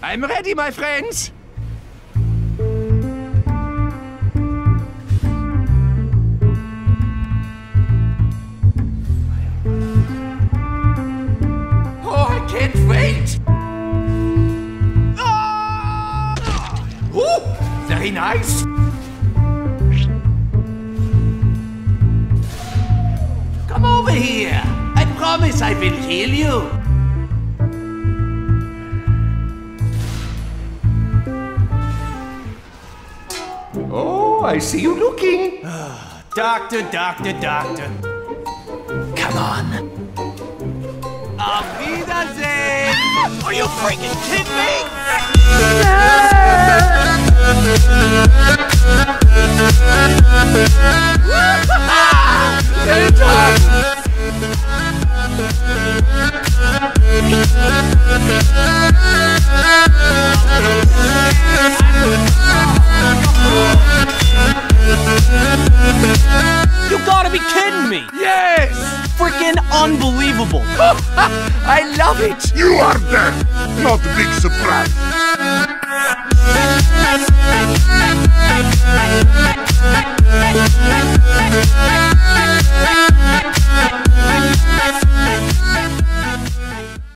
I'm ready, my friends. Oh, I can't wait! Oh, very nice. Come over here. I promise I will heal you. Oh, I see you looking. Doctor, doctor, doctor. Come on. Auf Wiedersehen! Are you freaking kidding me? You gotta be kidding me! Yes! Freaking unbelievable! I love it! You are dead! Not a big surprise! Thank.